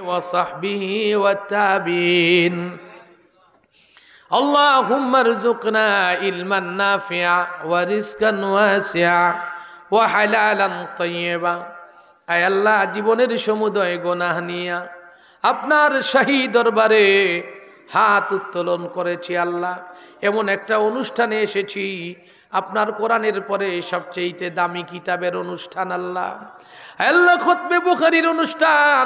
وصحبه والتابعين اللهم ارزقنا علما نافعا ورزقا واسعا وحلالا طيبا আয় আল্লাহ জীবনের সমুদয় গোনাহ নিয়া আপনার শাহী দরবারে হাত উত্তোলন করেছি আল্লাহ এমন একটা অনুষ্ঠানে এসেছি আপনার কোরআনের পরে সবচেয়ে দামি কিতাবের অনুষ্ঠান আল্লাহ আল্লাহ খতমে বুখারির অনুষ্ঠান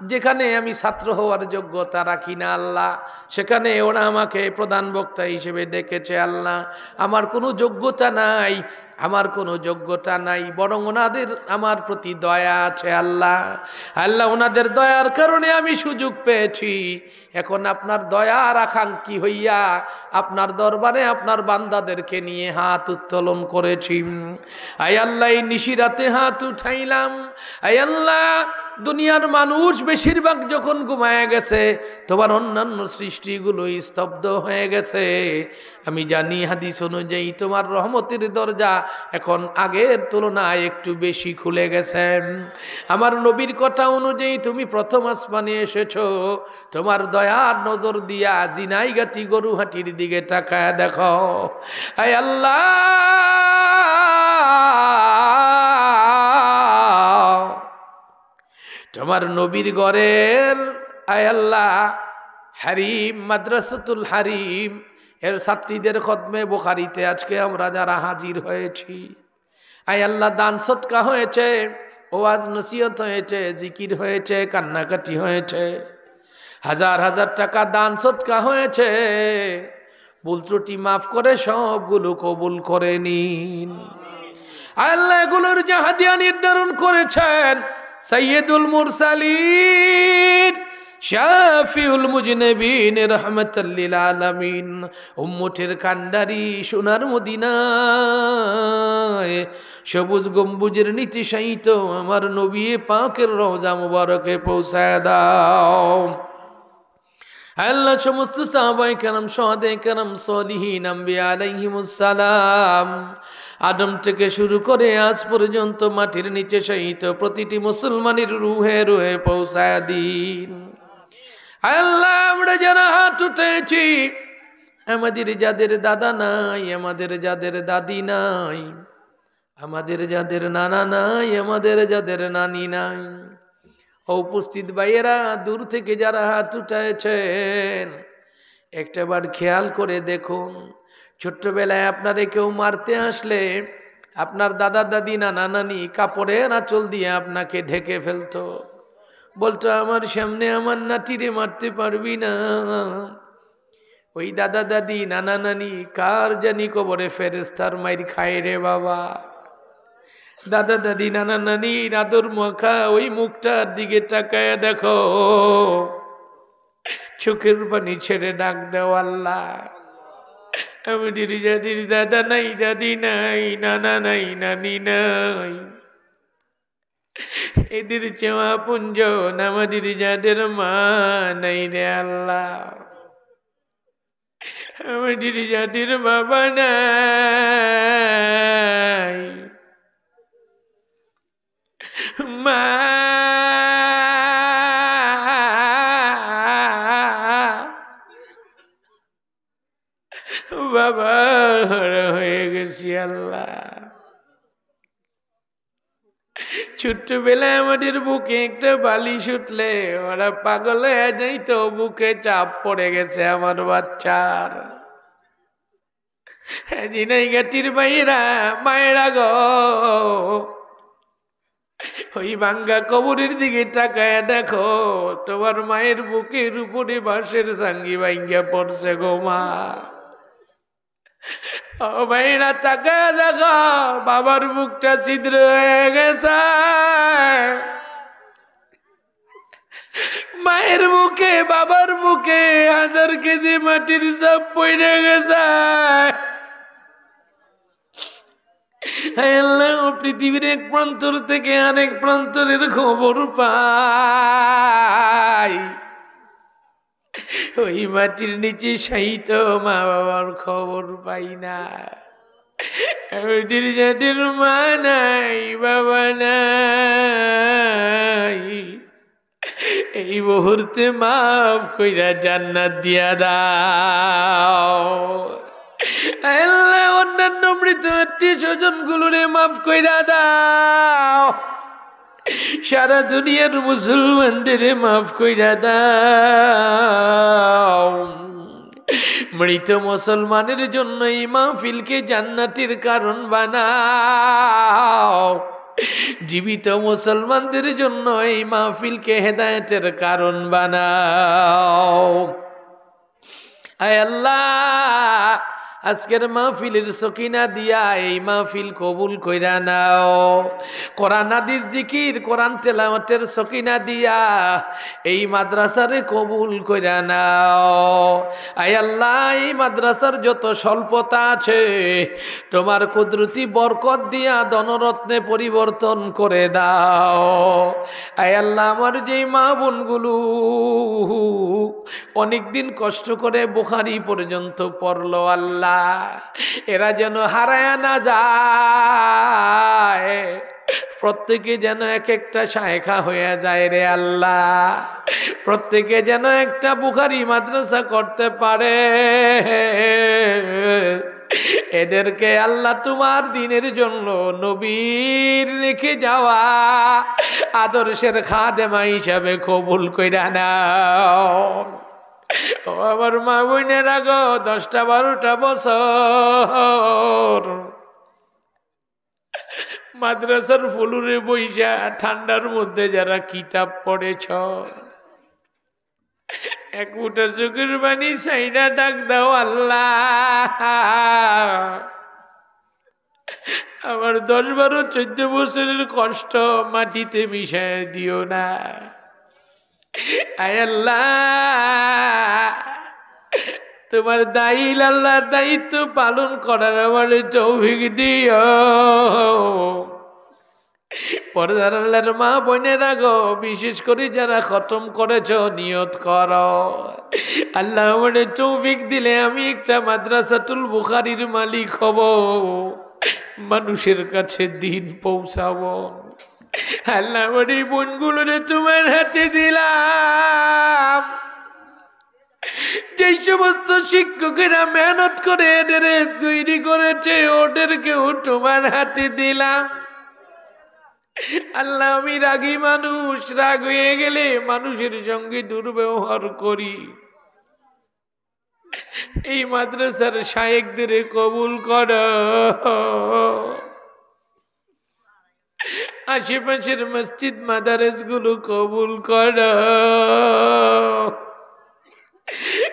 যেখানে আমি ছাত্র হওয়ার যোগ্যতা রাখি না আল্লাহ, সেখানে ওরা আমাকে প্রধান বক্তা হিসেবে ডেকেছে আল্লাহ। আমার কোনো যোগ্যতা নাই, আমার কোনো যোগ্যতা নাই, বরং ওনাদের আমার প্রতি দয়া আছে আল্লাহ। আল্লাহ, ওনাদের দয়ার কারণে আমি সুযোগ পেয়েছি। এখন আপনার দয়ার আকাঙ্ক্ষী হইয়া আপনার দরবারে আপনার বান্দাদেরকে নিয়ে হাত উত্তোলন করেছি। আয় আল্লাহ নিশিরাতে হাত উঠাইলাম। আয় আল্লাহ দুনিয়ার মানুষ বেশিরভাগ যখন ঘুমায় গেছে, তোমার অন্যান্য সৃষ্টিগুলো স্তব্ধ হয়ে গেছে। আমি জানি হাদিস অনুযায়ী তোমার রহমতের দরজা এখন আগের তুলনায় একটু বেশি খুলে গেছে। আমার নবীর কথা অনুযায়ী তুমি প্রথম আসমানে এসেছ, তোমার দয়ার নজর দিয়া জিনাই গাতি গরুহাটির দিকে তাকায় দেখো। আল্লাহ! তোমার নবীর গড়ের আয়াল্লাহ হারিম, মাদ্রাসাতুল হারিম, এর ছাত্রীদের খদমে বোখারিতে আজকে আমরা যারা হাজির হয়েছি। আয়াল্লাহ দান সৎকা হয়েছে, ওয়াজ নসিহত হয়েছে, জিকির হয়েছে, কান্নাকাটি হয়েছে। হাজার হাজার টাকা দান সৎকা হয়েছে। ভুল ত্রুটি মাফ করে সবগুলো কবুল করে নিন। আল্লাহ এগুলোর জাহাদিয়া নির্ধারণ করেছেন। সৈয়দুল মুরসালিন, শাফিউল মুজনবিন রহমতুল্লিল আলমিন। উম্মুঠের কান্ডারি সোনার মদিনায়, সবুজ গম্বুজের নীতি সাহিত আমার নবী পাকের রওজা মুবারকে পৌঁছায় দাও। আল্লাহ, সমস্ত সাহাবাই কারাম, সহাদে কারাম, সলিহীন আলাইহিমুসালাম আদম থেকে শুরু করে আজ পর্যন্ত মাটির নিচে সহিত প্রতিটি মুসলমানের রুহে রুহে পৌঁছায় দিন। আল্লাহ, আমরা যারা হাত উঠেছি। আমাদের যাদের দাদা নাই, আমাদের যাদের দাদি নাই, আমাদের যাদের নানা নাই, আমাদের যাদের নানি নাই। উপস্থিত ভাইয়েরা, দূর থেকে যারা হাত উঠাইছেন একটাবার খেয়াল করে দেখুন। ছোট্টবেলায় আপনারে কেউ মারতে আসলে আপনার দাদা, দাদি, নানা, নানি কাপড়ের আঁচল দিয়ে আপনাকে ঢেকে ফেলতো। বলতো, আমার সামনে আমার নাতিরে মারতে পারবি না। ওই দাদা, দাদি, নানা, নানি কার জানি কবরে ফেরেস্তার মাইর খায় রে বাবা। দাদা, দাদি, নানা নানি আদর মাখা ওই মুখটার দিকে তাকায় দেখো। চোখের পানি ছেড়ে ডাক দেও আল্লাহ। আমাদের যাদের দাদা নাই, দাদি নাই, নানা নাই, নানি নাই। এদের চেওয়া পুঞ্জ আমাদের যাদের মা নাই রে আল্লাহ। আমাদের যাদের বাবা নাই। মা বাবা হয়ে গেছি আল্লাহ। ছোট্টবেলায় আমাদের বুকে একটা বালিশ উঠলে, ওরা পাগল হয়ে যাই তো বুকে চাপ পড়ে গেছে আমার বাচ্চার। গাটির মায়েরা মায়েরা গো, ওই বাঙ্গা কবরের দিকে টাকায় দেখো, তোমার মায়ের বুকের উপরে বাঁশের সাঙ্গি ভাঙ্গা পড়ছে গো মা। তাকায় দেখো, বাবার মুখটা ছিদ্র হয়ে গেছে। মায়ের মুখে, বাবার মুখে হাজার কেজি মাটির সব পড়ে গেছে। পৃথিবীর এক প্রান্তর থেকে আরেক প্রান্তরের খবর পাই। ওই মাটির নিচে সাহিত মা বাবার খবর পাই না। জাতির মা নাই, বাবা নাই। এই মুহূর্তে মাফ কইরা জান্নাত দিয়া দাও। অন্যান্য মৃত আত্মীয় স্বজন গুলোরে মাফ কইরা দাও। সারা দুনিয়ার মুসলমানদের মাফ কইরা দাও। মৃত মুসলমানের জন্য এই মাহফিলকে জান্নাতের কারণ বানাও। জীবিত মুসলমানদের জন্য এই মাহফিলকে হেদায়তের কারণ বানাও। আয় আল্লাহ আজকের মাহফিলের সকিনা দিয়া এই মাহফিল কবুল কইরা নাও। কোরআন আদির জিকির, কোরআন তেলামতের সকিনা দিয়া এই মাদ্রাসারে কবুল কইরা নাও। আয় আল্লাহ, এই মাদ্রাসার যত স্বল্পতা আছে, তোমার কুদরতি বরকত দিয়া ধনরত্নে পরিবর্তন করে দাও। আয় আল্লাহ, আমার যেই মা বোনগুলো অনেকদিন কষ্ট করে বুখারি পর্যন্ত পড়ল, আল্লাহ। এরা যেন হারায় না যায়। প্রত্যেকে যেন এক একটা শায়খা হয়ে যায় রে আল্লাহ। প্রত্যেকে যেন একটা বুখারি মাদ্রাসা করতে পারে। এদেরকে আল্লাহ তোমার দিনের জন্য নবীর রেখে যাওয়া আদর্শের খাদেমা হিসাবে কবুল কইরা নাও। ও আমার মা বোনের আগ দশটা বারোটা বছর। মাদ্রাসার ফুলুরে বইসা, ঠান্ডার মধ্যে যারা কিতাব পড়েছ, এক ফুটা চোখের বাণী সাইনা ডাক দাও আল্লাহ। আমার দশ বারো চোদ্দ বছরের কষ্ট মাটিতে মিশায় দিও না। আয় আল্লাহ। তোমার দায়িল আল্লাহ দায়িত্ব পালন করার আমার চৌভিক দিও। পর্দার আল্লাহর মা বোনেরা গো, বিশেষ করে যারা খতম করেছ, নিয়ত কর। আল্লাহ আমার চৌভিক দিলে আমি একটা মাদ্রাসাতুল বুখারির মালিক হব। মানুষের কাছে দিন পৌঁছাবো। আল্লাহ এই বোনগুলোরে তোমার হাতে দিলাম। যে সমস্ত শিক্ষকেরা মেহনত করে এদের তৈরি করেছে ওদেরকেও তোমার হাতে দিলাম। আল্লাহ, আমি রাগী মানুষ, রাগ হয়ে গেলে মানুষের সঙ্গে দুর্ব্যবহার করি। এই মাদ্রাসার শায়েকদের কবুল কর। আশেপাশের মসজিদ মাদারেসগুলো কবুল কর।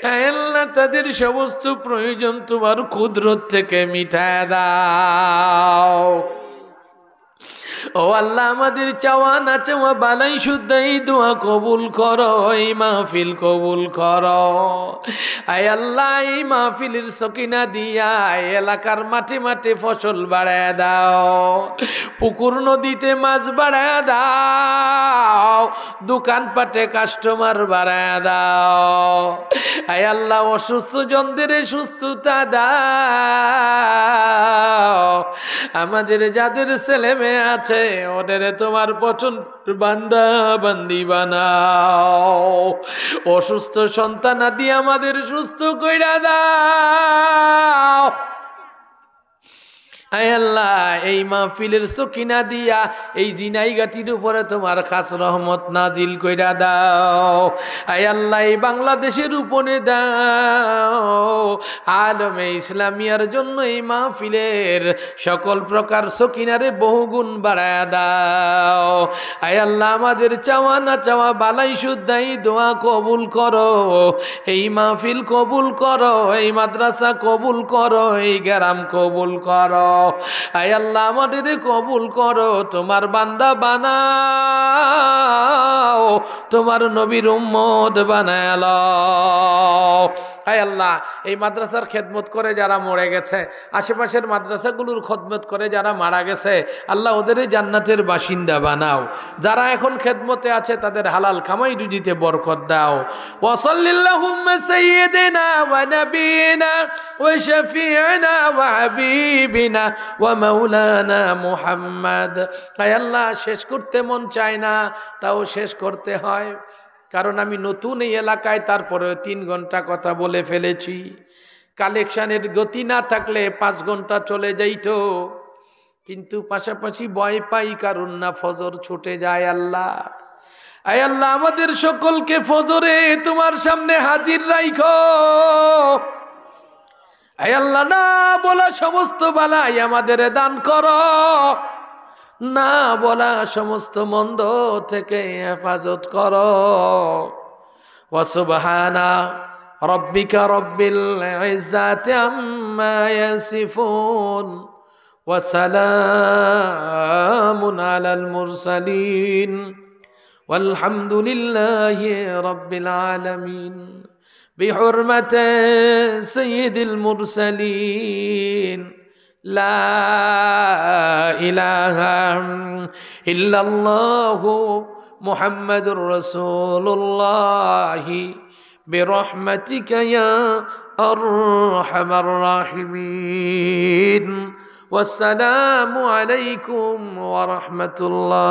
আল্লাহ তাদের সমস্ত প্রয়োজন তোমার কুদরত থেকে মিঠায় দাও। ও আল্লাহ, আমাদের চাওয়া না চাওয়া বালাই শুদ্ধ, এই দোয়া কবুল করো, এই মাহফিল কবুল করো। আয় আল্লাহ, এই মাহফিলের সকিনা দিয়া এলাকার মাঠে মাঠে ফসল বাড়ায় দাও, পুকুর নদীতে মাছ বাড়ায় দাও, দোকানপাটে কাস্টমার বাড়ায় দাও। আয় আল্লাহ, অসুস্থ জনদের সুস্থতা দাও, আমাদের যাদের ছেলে মেয়ে আছে ওদের তোমার পছন্দ। বান্দা বান্দি বানাও। অসুস্থ সন্তান আদি আমাদের সুস্থ কইরা দাও। আল্লাহ, এই মাহফিলের সকিনা দিয়া এই জিনাইগাটির উপরে তোমার খাস রহমত নাজিল কইরা দাও। আয় আল্লাহ, এই বাংলাদেশের উপরে দাও। আলমে ইসলামিয়ার জন্য এই মাহফিলের সকল প্রকার সকিনারে বহুগুণ বাড়ায় দাও। আল্লাহ, আমাদের চাওয়া না চাওয়া বালাই শুদ্ধাই দোয়া কবুল করো। এই মাহফিল কবুল করো, এই মাদ্রাসা কবুল করো, এই গ্রাম কবুল করো। আয় আল্লাহ আমাদের কবুল করো, তোমার বান্দা বানাও, তোমার নবীর উম্মদ বানাল আয় আল্লাহ, এই মাদ্রাসার খেদমত করে যারা মরে গেছে, আশেপাশের মাদ্রাসাগুলোর খদমত করে যারা মারা গেছে, আল্লাহ ওদের জান্নাতের বাসিন্দা বানাও। যারা এখন খেদমতে আছে, তাদের হালাল কামাই রুজিতে বরকত দাও। ওয়াসাল্লিল্লাহুম্মা সাইয়্যিদিনা ওয়া নাবিয়িনা ওয়া শাফিঈনা ওয়া হাবিবিনা আয় আল্লাহ, শেষ করতে মন চায় না, তাও শেষ করতে হয়। কারণ আমি নতুন এই এলাকায় তারপরে তিন ঘণ্টা কথা বলে ফেলেছি। কালেকশানের গতি না থাকলে পাঁচ ঘণ্টা চলে যাইতো। কিন্তু পাশাপাশি ভয় পাই, কারণ না ফজর ছুটে যায় আল্লাহ। আয় আল্লাহ, আমাদের সকলকে ফজরে তোমার সামনে হাজির রাইখো। আল্লাহ না বলা সমস্ত বালাই আমাদের দান করো না বলা সমস্ত মন্দ থেকে হেফাজত করো ওয়াসুবহানা রব্বিকা রব্বিল ইজ্জাতি আম্মা ইয়াসিফুন وسلام على المرسلين والحمد لله رب العالمين بحرمة سيد المرسلين. لا إله إلا الله محمد رسول الله. برحمتك يا أرحم الراحمين. والسلام عليكم ورحمة الله.